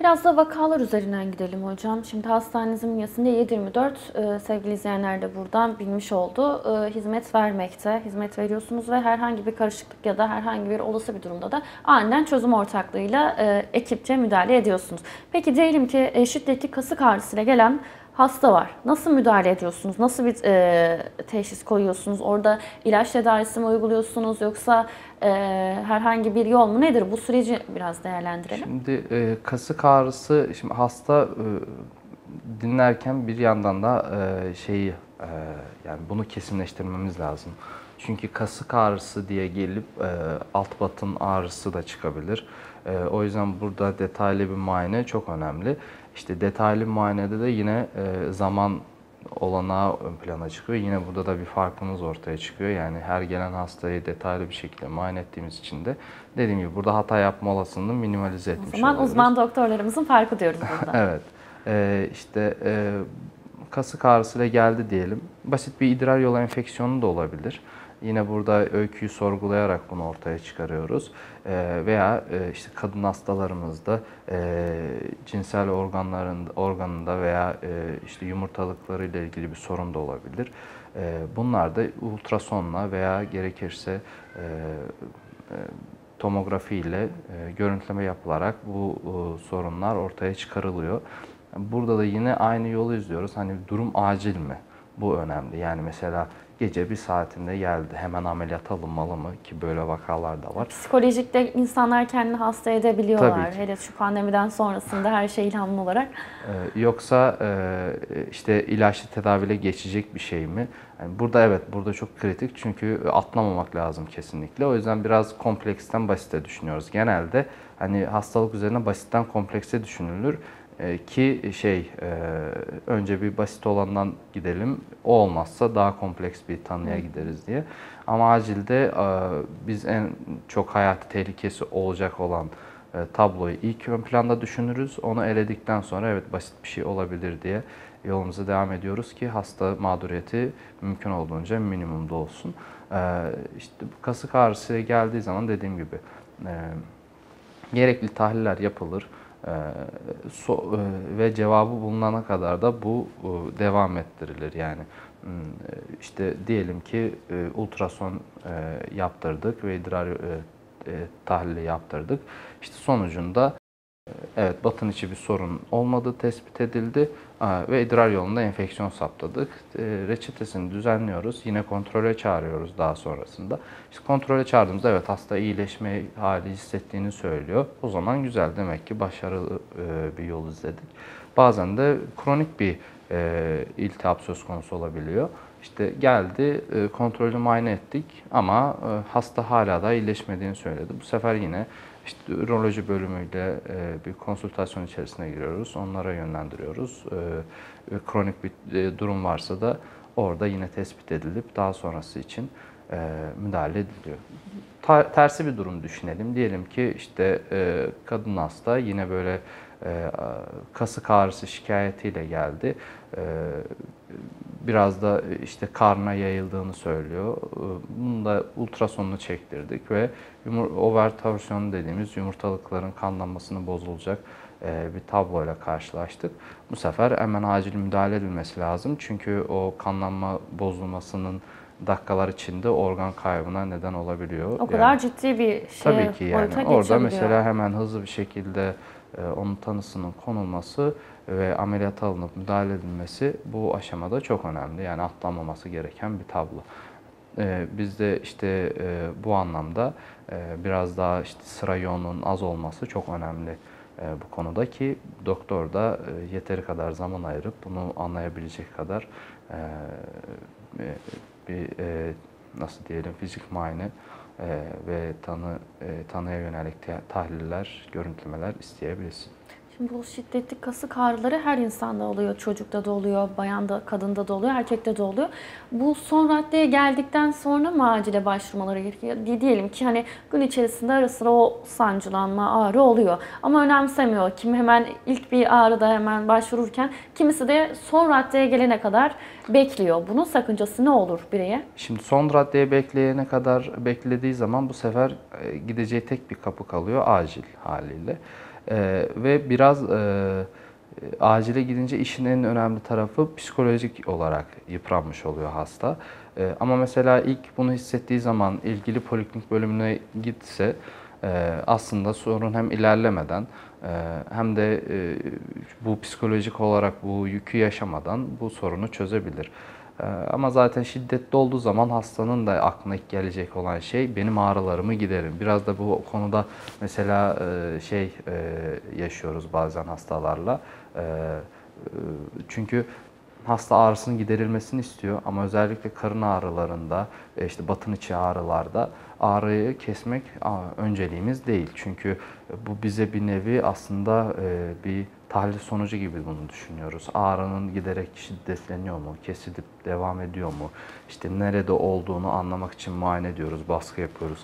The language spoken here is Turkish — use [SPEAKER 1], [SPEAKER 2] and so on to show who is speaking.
[SPEAKER 1] Biraz da vakalar üzerinden gidelim hocam. Şimdi hastanenizin bünyesinde 724 e, sevgili izleyenler de buradan bilmiş oldu. E, hizmet vermekte, hizmet veriyorsunuz ve herhangi bir karışıklık ya da herhangi bir olası bir durumda da aniden çözüm ortaklığıyla e, ekipçe müdahale ediyorsunuz. Peki diyelim ki şiddetli kasık ağrısıyla gelen hasta var. Nasıl müdahale ediyorsunuz? Nasıl bir e, teşhis koyuyorsunuz? Orada ilaç tedavisi mi uyguluyorsunuz yoksa e, herhangi bir yol mu nedir? Bu süreci biraz değerlendirelim.
[SPEAKER 2] Şimdi e, kasık ağrısı, şimdi hasta e, dinlerken bir yandan da e, şeyi e, yani bunu kesinleştirmemiz lazım. Çünkü kasık ağrısı diye gelip e, alt batın ağrısı da çıkabilir. E, o yüzden burada detaylı bir muayene çok önemli. İşte detaylı muayenede de yine e, zaman olanağı ön plana çıkıyor. Yine burada da bir farkımız ortaya çıkıyor. Yani her gelen hastayı detaylı bir şekilde muayene ettiğimiz için de dediğim gibi burada hata yapma olasılığını minimalize etmiş
[SPEAKER 1] O zaman
[SPEAKER 2] oluyoruz.
[SPEAKER 1] uzman doktorlarımızın farkı diyoruz burada.
[SPEAKER 2] Evet. Ee, işte e, kasık ağrısıyla geldi diyelim. Basit bir idrar yolu enfeksiyonu da olabilir. Yine burada öyküyü sorgulayarak bunu ortaya çıkarıyoruz. Ee, veya e, işte kadın hastalarımızda e, cinsel organların organında veya e, işte yumurtalıkları ile ilgili bir sorun da olabilir. E, bunlar da ultrasonla veya gerekirse e, e, tomografi ile e, görüntüleme yapılarak bu e, sorunlar ortaya çıkarılıyor. Burada da yine aynı yolu izliyoruz. Hani durum acil mi? Bu önemli. Yani mesela gece bir saatinde geldi. Hemen ameliyat alınmalı mı? Ki böyle vakalar da var.
[SPEAKER 1] Psikolojikte insanlar kendini hasta edebiliyorlar.
[SPEAKER 2] Tabii ki.
[SPEAKER 1] Hele şu pandemiden sonrasında her şey ilhamlı olarak.
[SPEAKER 2] Ee, yoksa e, işte ilaçlı tedaviyle geçecek bir şey mi? Yani burada evet, burada çok kritik çünkü atlamamak lazım kesinlikle. O yüzden biraz kompleksten basite düşünüyoruz. Genelde hani hastalık üzerine basitten komplekse düşünülür ki şey e, önce bir basit olandan gidelim. O olmazsa daha kompleks bir tanıya gideriz diye. Ama acilde e, biz en çok hayati tehlikesi olacak olan e, tabloyu ilk ön planda düşünürüz. Onu eledikten sonra evet basit bir şey olabilir diye yolumuza devam ediyoruz ki hasta mağduriyeti mümkün olduğunca minimumda olsun. E, işte kasık ağrısı geldiği zaman dediğim gibi e, gerekli tahliller yapılır. E, so- e, ve cevabı bulunana kadar da bu e, devam ettirilir. Yani hmm, e, işte diyelim ki e, ultrason e, yaptırdık ve idrar e, e, tahlili yaptırdık. İşte sonucunda evet batın içi bir sorun olmadığı tespit edildi Aa, ve idrar yolunda enfeksiyon saptadık. E, reçetesini düzenliyoruz. Yine kontrole çağırıyoruz daha sonrasında. İşte kontrole çağırdığımızda evet hasta iyileşme hali hissettiğini söylüyor. O zaman güzel demek ki başarılı e, bir yol izledik. Bazen de kronik bir e, iltihap söz konusu olabiliyor. İşte geldi, e, kontrolü muayene ettik ama e, hasta hala da iyileşmediğini söyledi. Bu sefer yine işte üroloji bölümüyle e, bir konsültasyon içerisine giriyoruz. Onlara yönlendiriyoruz. Kronik bir durum varsa da orada yine tespit edilip daha sonrası için müdahale ediliyor. Tersi bir durum düşünelim. Diyelim ki işte kadın hasta yine böyle kasık ağrısı şikayetiyle geldi. E, biraz da işte karna yayıldığını söylüyor. Bunu da ultrasonunu çektirdik ve yumur, over torsiyonu dediğimiz yumurtalıkların kanlanmasını bozulacak e, bir tabloyla karşılaştık. Bu sefer hemen acil müdahale edilmesi lazım. Çünkü o kanlanma bozulmasının dakikalar içinde organ kaybına neden olabiliyor.
[SPEAKER 1] O kadar ciddi bir şey
[SPEAKER 2] Tabii ki yani orada mesela hemen hızlı bir şekilde e, onun tanısının konulması ve ameliyat alınıp müdahale edilmesi bu aşamada çok önemli. Yani atlanmaması gereken bir tablo. E, Biz de işte e, bu anlamda e, biraz daha işte sıra yoğunluğunun az olması çok önemli e, bu konuda ki doktor da e, yeteri kadar zaman ayırıp bunu anlayabilecek kadar e, e, bir e, nasıl diyelim fizik muayene e, ve tanı e, tanıya yönelik tahliller, görüntülemeler isteyebilirsin.
[SPEAKER 1] Şimdi bu şiddetli kasık ağrıları her insanda oluyor. Çocukta da oluyor, bayanda, kadında da oluyor, erkekte de oluyor. Bu son raddeye geldikten sonra mı acile başvurmaları gerekiyor? Di- Diyelim ki hani gün içerisinde ara sıra o sancılanma, ağrı oluyor. Ama önemsemiyor. Kim hemen ilk bir ağrıda hemen başvururken kimisi de son raddeye gelene kadar bekliyor. Bunun sakıncası ne olur bireye?
[SPEAKER 2] Şimdi son raddeye bekleyene kadar beklediği zaman bu sefer e, gideceği tek bir kapı kalıyor acil haliyle. E, ve biraz e, acile gidince işin en önemli tarafı psikolojik olarak yıpranmış oluyor hasta. E, ama mesela ilk bunu hissettiği zaman ilgili poliklinik bölümüne gitse e, aslında sorun hem ilerlemeden e, hem de e, bu psikolojik olarak bu yükü yaşamadan bu sorunu çözebilir. E, Ama zaten şiddetli olduğu zaman hastanın da aklına ilk gelecek olan şey benim ağrılarımı giderin. Biraz da bu konuda mesela e, şey e, yaşıyoruz bazen hastalarla. E, e, Çünkü hasta ağrısının giderilmesini istiyor ama özellikle karın ağrılarında, e, işte batın içi ağrılarda ağrıyı kesmek önceliğimiz değil. Çünkü bu bize bir nevi aslında e, bir tahlil sonucu gibi bunu düşünüyoruz. Ağrının giderek şiddetleniyor mu, kesilip devam ediyor mu? İşte nerede olduğunu anlamak için muayene ediyoruz, baskı yapıyoruz